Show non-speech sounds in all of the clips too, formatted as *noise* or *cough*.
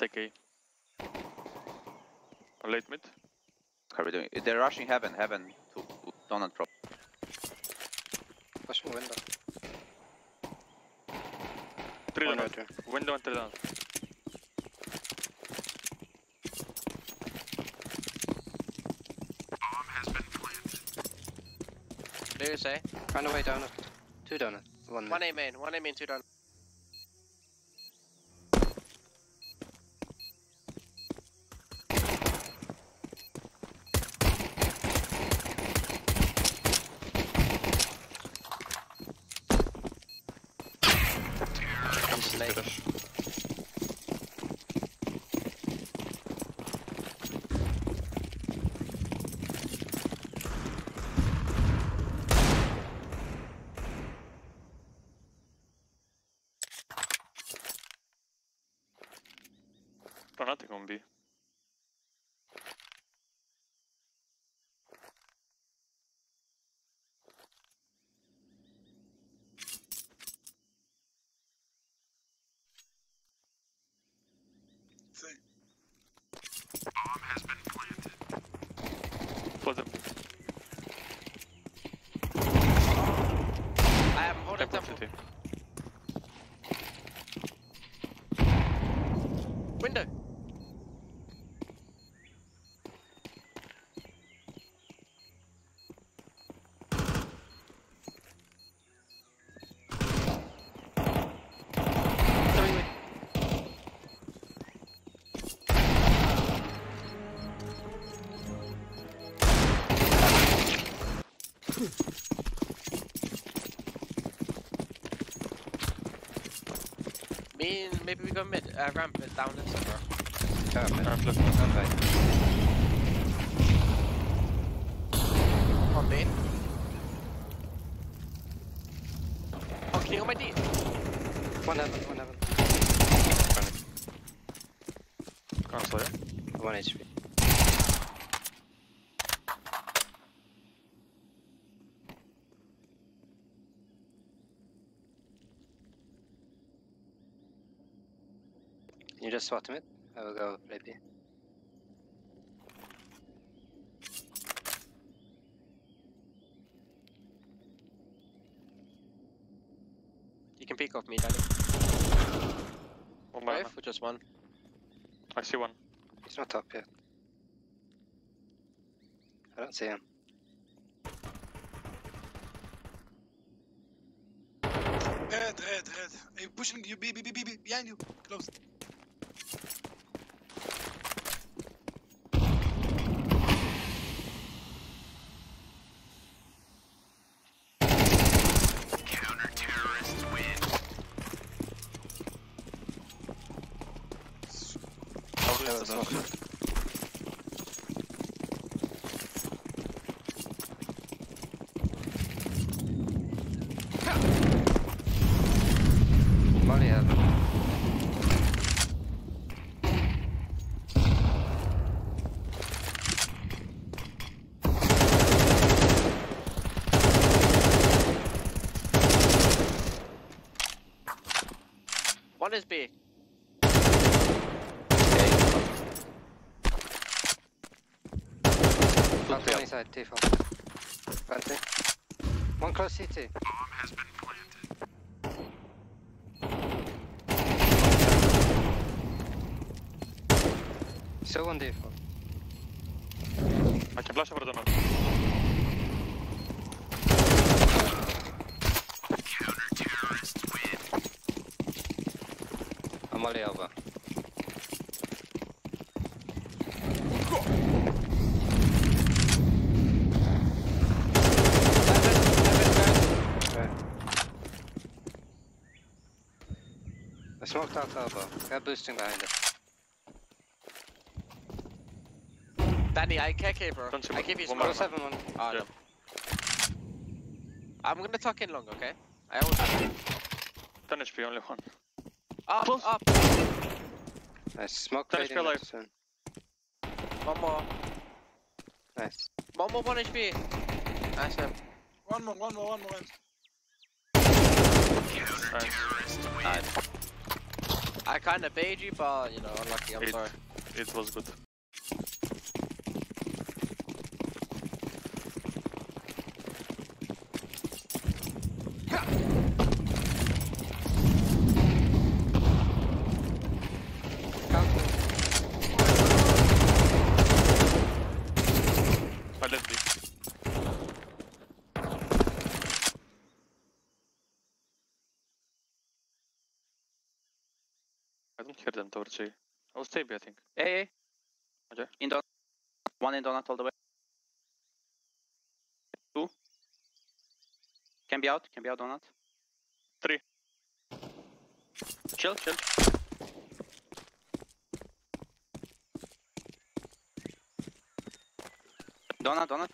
take A. Late mid. How are we doing? They're rushing heaven, heaven to to donut drop. Pushing window. Three One donut. right Window and three donut. There's A. Find a way down it. Two donut. One. One A main, one A main, two down. Comes late. Donut on B. Close them. I am holding Temple temple. city. Window. Three win- Me and maybe we go mid, uh, ramp it down this somewhere. Carpet. Ramp left. One way. On main. Oh, can you go my D? One heaven. One heaven. Cancel, yeah? One HP. Can you just swat him it? I will go play B. You can peek off me, Danny. One by Five or just one? I see one. He's not up yet. I don't see him. Red, red, red. Hey, pushing you, B, B, B, B, B, behind you. Close. How do That you was smoke? awesome. Molly heaven. One is B. Not on side, default. Planting. One close CT. Still one default. I can flash over donut. I'm Molly over. Right. I smoked elbow. They're boosting behind it. Danny, I care cable. Don't I give you one more. Seven one. Ah, Yeah. no. I'm gonna tuck in long, okay? I always 10 HP, only one. up, Close. up. Nice. Smoke Finish fading your left life. soon. One more. Nice. One more, one HP. Nice him. One more, one more, one more. Nice. Nice. I kinda paid you, but you know, unlucky, I'm It- sorry. It was good. Hear them towards was A, B, I think. Hey, hey. Okay. In donut. One in donut all the way. Two. Can be out. Can be out donut. Three. Chill, chill. Donut, donut.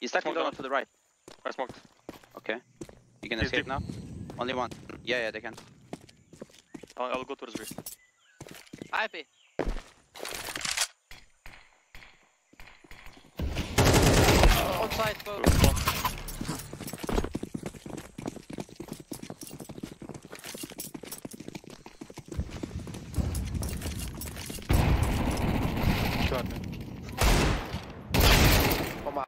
He's stacking Smoke donut donut. to the right. I smoked. Okay. You can He's escape deep. now. Only one. Yeah, yeah, they can. I'll, I'll go towards B. I B. On side, Go, both. one. Short. One more.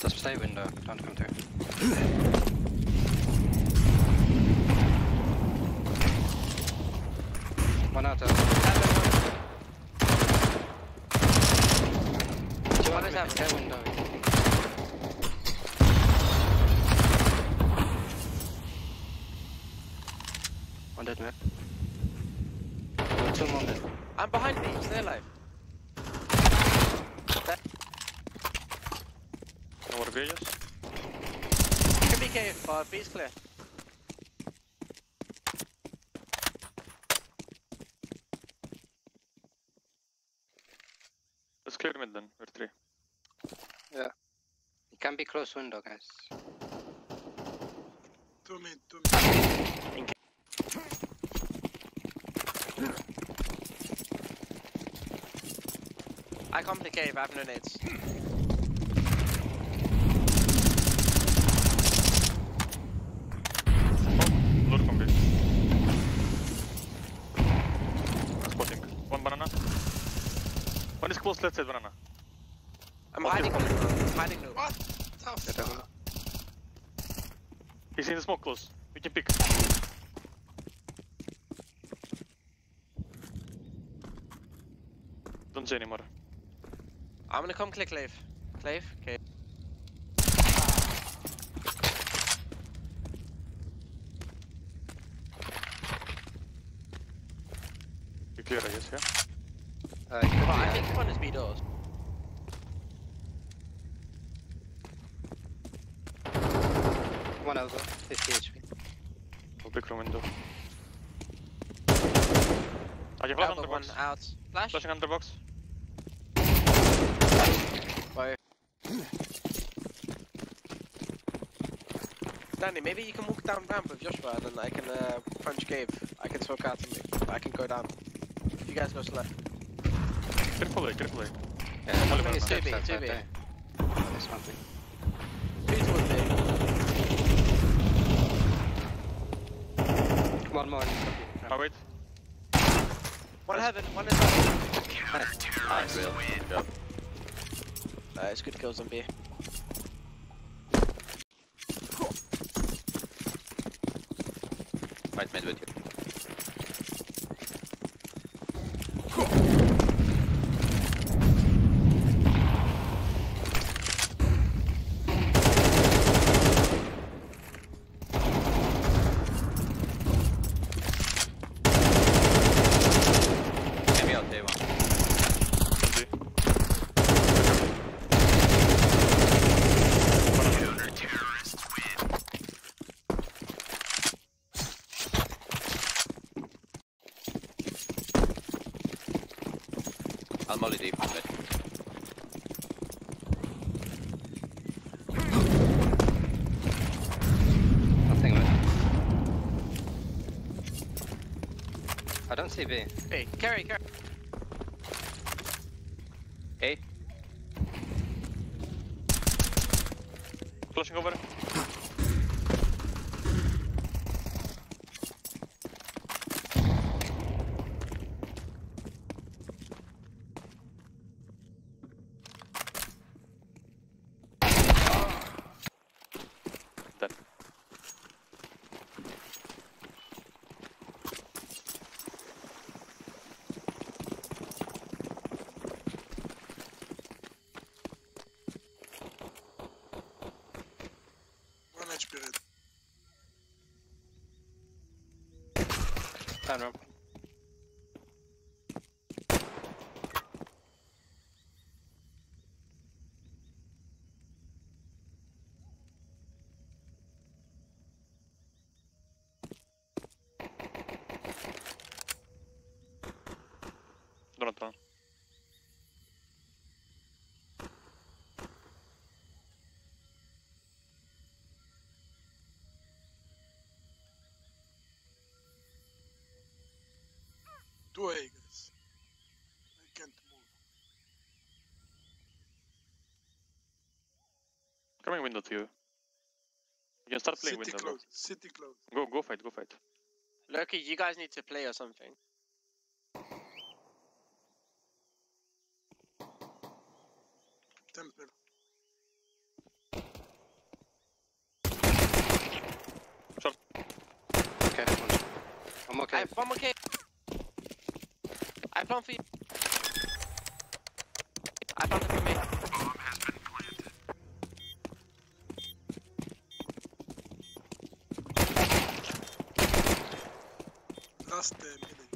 Just stay window. Don't come through. One out. Uh, two One out is mid, out. stay window. One dead mid. Uh, Two more mid. I'm behind me, stay alive. No more B, yes? Could be cave, but B's clear. Let's clear mid then. We're three. It can be close window, guys. Two mid, two mid. I come to cave, I have no nades. Oh, load from B. Spotting. One banana. One is close, left side banana. I'm hiding noob, bro. I'm hiding noob. What the fuck? He's in the smoke close. We can pick. Don't say anymore. I'm gonna come click Clave. Clave? Okay. We clear, I guess, yeah? Uh, it could But be, I think one is B doors. One over. 50 HP. We'll pick from window. I can flash Elbow under one box. out. Flash? Flashing under box. Fire. Danny, maybe you can walk down ramp with Joshua and then I can uh, punch cave. I can smoke out and me. I can go down. If You guys go slow. Careful A, careful A. Yeah, Only one one is man. steps 2B, 2B. Oh, there's one thing. Two towards me. One more in copy. Oh, wait. One heaven, one is heaven. Nice, real. Good. It's good kills on B. Right mid with you. Can be out day one. B. I'll molly deep on mid. Nothing with. I don't. Hey, carry, carry. A. Flashing over. Down ramp. Donut one. Two A, guys. I can't move. Coming window to you. You can start playing City window. close. City close. Go, go fight, go fight. Loki, you guys need to play or something. Temple. Okay. I'm I okay. One more cave. I plan for you. I planted for me. Last uh, minute.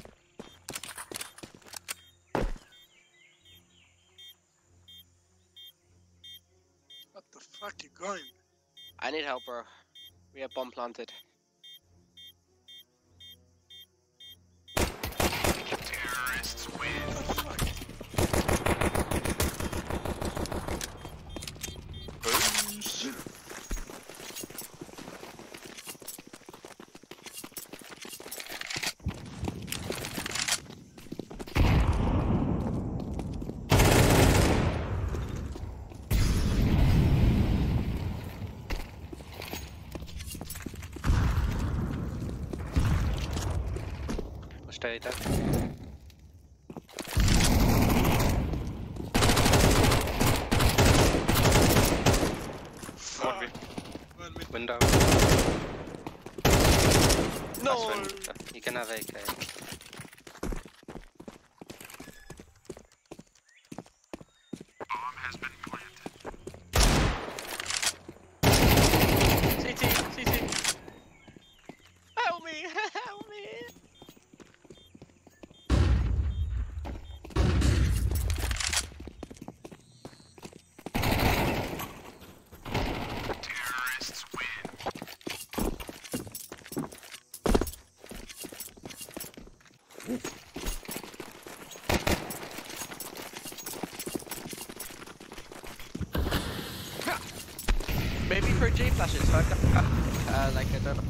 What the fuck you going? I need help, bro. We have bomb planted. What the fuck? Stay there. One B. One minute. Window. No! Last. You can have AK. CT, CT. Help me! Help me! Maybe for J flashes, so I can, uh, like I don't know.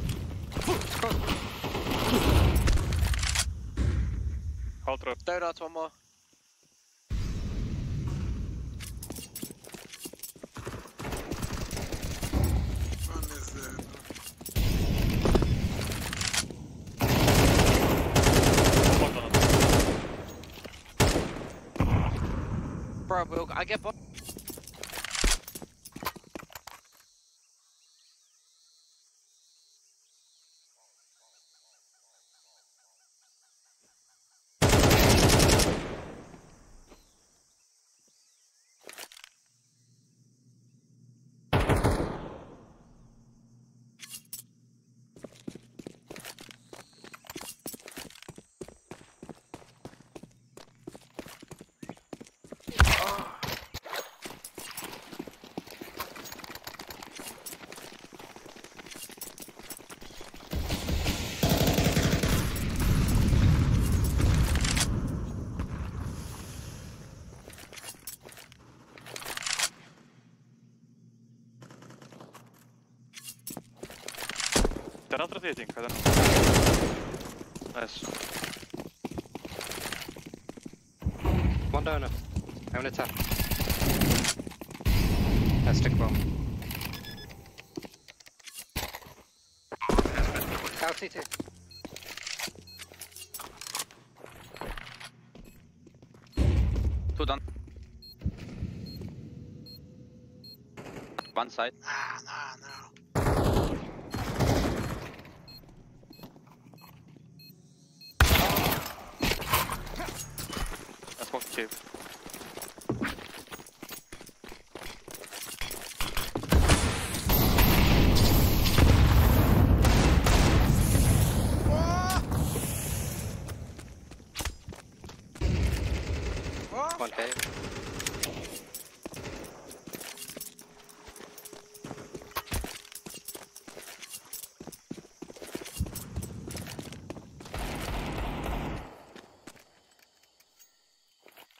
Ultra. Donuts, one more. I get. They're not rotating, I don't. Nice. One donut. I'm gonna tap. Let's stick bomb. Out CT. Two done. One side. Ah, no, no. I smoked cave. One cave.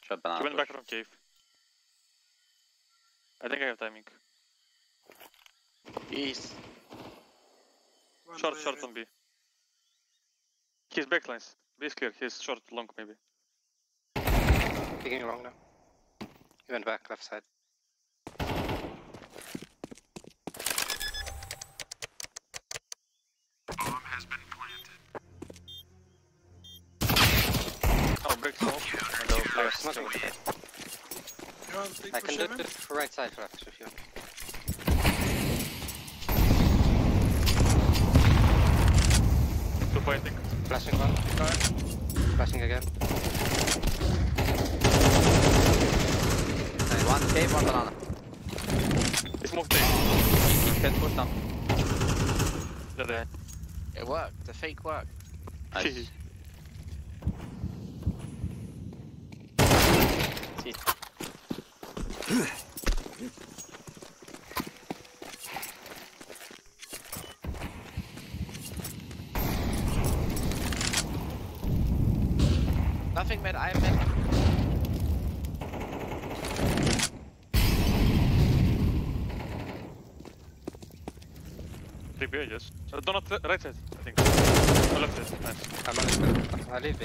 Shot He banana. went push. back from cave. I think I have timing. East. One Short, way short red. on B. His backlines. B is clear. He's short, long maybe. Peeking wrong now. He went back left side. Oh, break smoke. And they'll play us. Smoking. You want to take I can do Shaman? it right side flash if you want. Two pointing. Flashing one. Flashing again. Nice. One cave, one banana. He smoked A. Can push down. They're there. It worked. The fake worked. Nice. *laughs* Nothing mid. I am mid. Three yes. Uh, uh, right side, I think. Oh, left side. Nice. I'm on I'll leave B.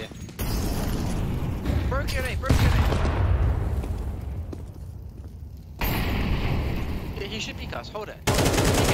Broke your name. Broke your name. He should peek us. Hold it.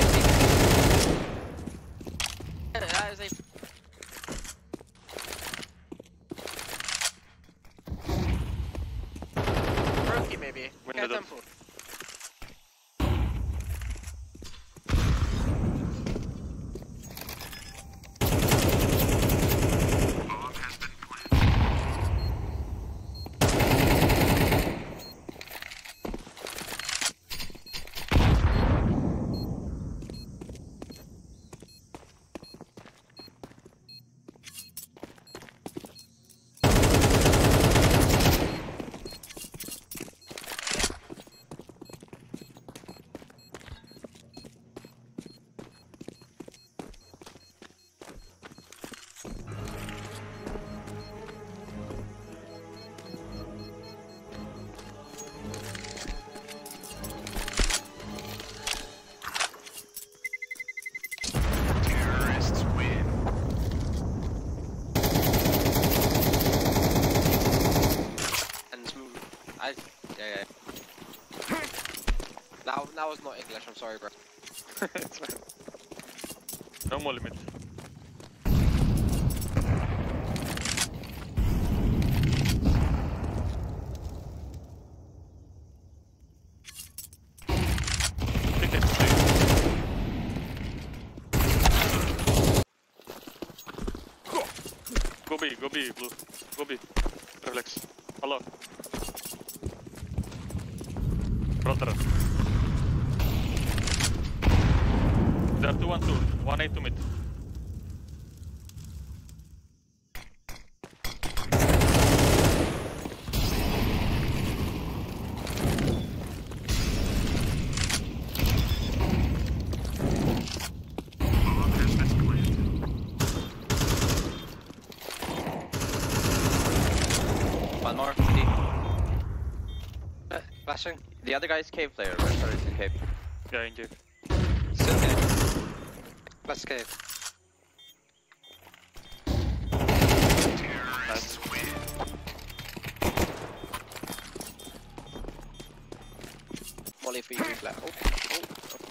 Now it's not English. I'm sorry, bro. *laughs* No more limit. Go B, go B, blue. Go B. Reflex. Hello. Brother. There are two one two. One A two mid. One more. Uh, flashing. The other guy is cave player. Right? Sorry, it's in cave. Yeah, in cave. Cave. Nice. Molly for you, flat. Oh, oh. oh.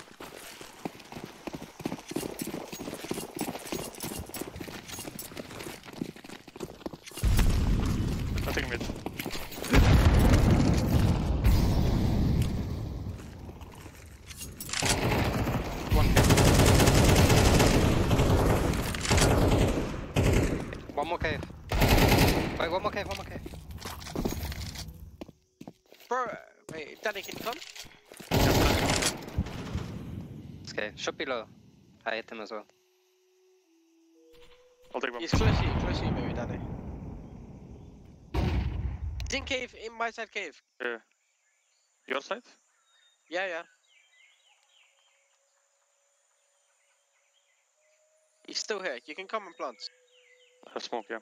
Nothing mid. One cave. One more cave. Wait, one more cave, one more cave. Bro, wait, Danny, can you come? This cave. Should be low. I hit him as well. I'll take one. He's close to you, close to you, maybe, Danny. in cave, in my side cave. Your side? Yeah, yeah. He's still here. You can come and plant. Uh, smoke, yeah.